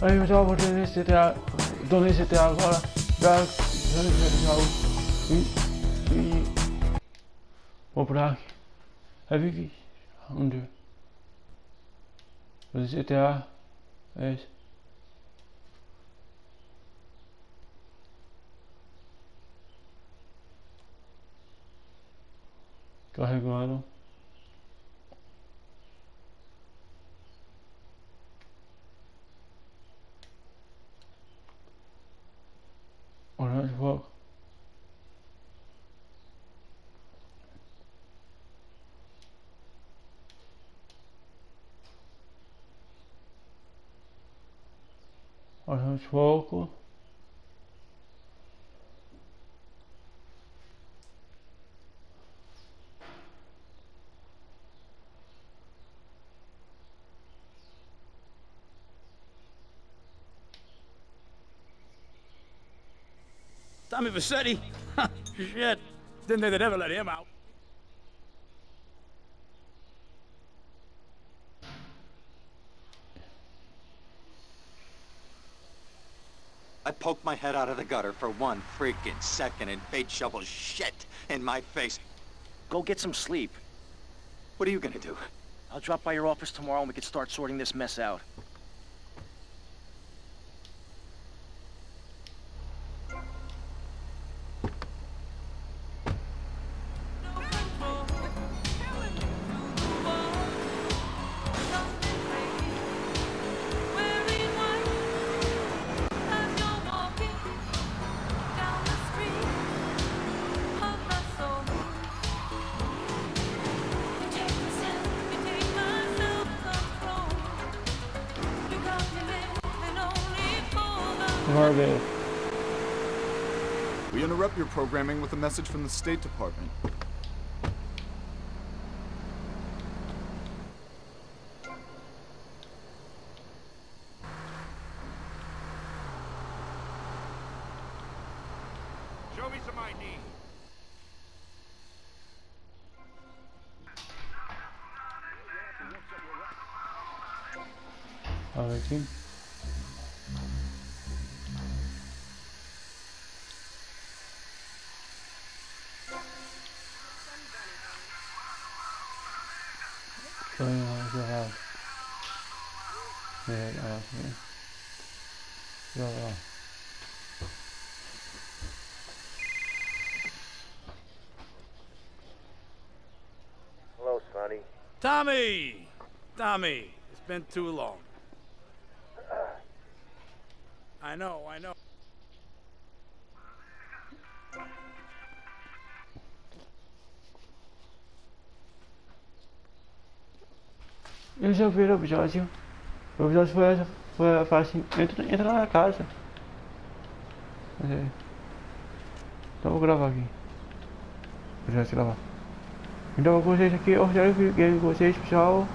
Aí pessoal, vou ter nesse CTA. Tô nesse CTA agora. Já já e, e vou pra aqui. Aí vi onde o CTA é esse. Carregando. olha Aos poucos. Walk. Tommy Vercetti? Shit. Didn't think they'd ever let him out. I poked my head out of the gutter for one freaking second and fate shovels shit in my face. Go get some sleep. What are you gonna do? I'll drop by your office tomorrow and we can start sorting this mess out. Target. We interrupt your programming with a message from the State Department. Show me some ID. Jogar. Hello, Sonny. Tommy! Tommy, it's been too long. I know, I know. Eu já vi o episódio. O episódio foi, foi, foi assim, entra, entra na casa. É. Então vou gravar aqui. Eu já gravar. Então com vocês aqui, eu já vi o game com vocês, pessoal.